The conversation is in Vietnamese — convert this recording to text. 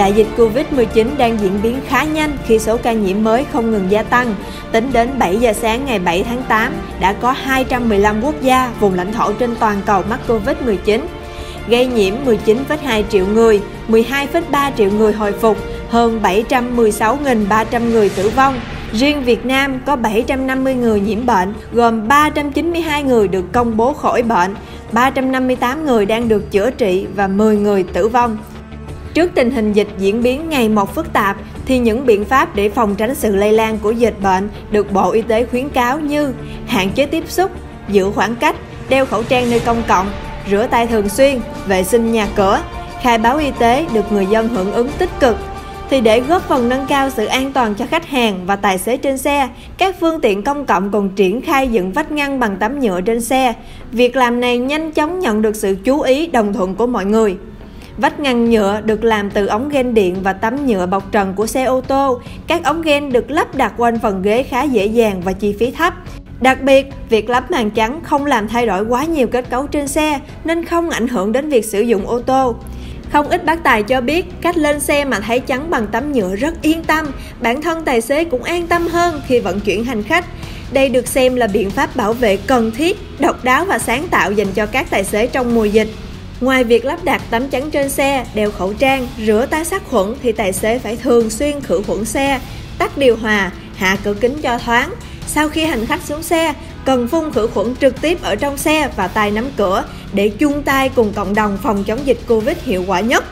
Đại dịch Covid-19 đang diễn biến khá nhanh khi số ca nhiễm mới không ngừng gia tăng. Tính đến 7 giờ sáng ngày 7 tháng 8, đã có 215 quốc gia, vùng lãnh thổ trên toàn cầu mắc Covid-19. Gây nhiễm 19,2 triệu người, 12,3 triệu người hồi phục, hơn 716.300 người tử vong. Riêng Việt Nam có 750 người nhiễm bệnh, gồm 392 người được công bố khỏi bệnh, 358 người đang được chữa trị và 10 người tử vong. Trước tình hình dịch diễn biến ngày một phức tạp, thì những biện pháp để phòng tránh sự lây lan của dịch bệnh được Bộ Y tế khuyến cáo như hạn chế tiếp xúc, giữ khoảng cách, đeo khẩu trang nơi công cộng, rửa tay thường xuyên, vệ sinh nhà cửa, khai báo y tế được người dân hưởng ứng tích cực. Thì để góp phần nâng cao sự an toàn cho khách hàng và tài xế trên xe, các phương tiện công cộng còn triển khai dựng vách ngăn bằng tấm nhựa trên xe. Việc làm này nhanh chóng nhận được sự chú ý đồng thuận của mọi người. Vách ngăn nhựa được làm từ ống gen điện và tấm nhựa bọc trần của xe ô tô. Các ống gen được lắp đặt quanh phần ghế khá dễ dàng và chi phí thấp. Đặc biệt, việc lắp màn trắng không làm thay đổi quá nhiều kết cấu trên xe nên không ảnh hưởng đến việc sử dụng ô tô. Không ít bác tài cho biết cách lên xe mà thấy trắng bằng tấm nhựa rất yên tâm, bản thân tài xế cũng an tâm hơn khi vận chuyển hành khách. Đây được xem là biện pháp bảo vệ cần thiết, độc đáo và sáng tạo dành cho các tài xế trong mùa dịch. Ngoài việc lắp đặt tấm chắn trên xe, đeo khẩu trang, rửa tay sát khuẩn thì tài xế phải thường xuyên khử khuẩn xe, tắt điều hòa, hạ cửa kính cho thoáng. Sau khi hành khách xuống xe, cần phun khử khuẩn trực tiếp ở trong xe và tay nắm cửa để chung tay cùng cộng đồng phòng chống dịch Covid hiệu quả nhất.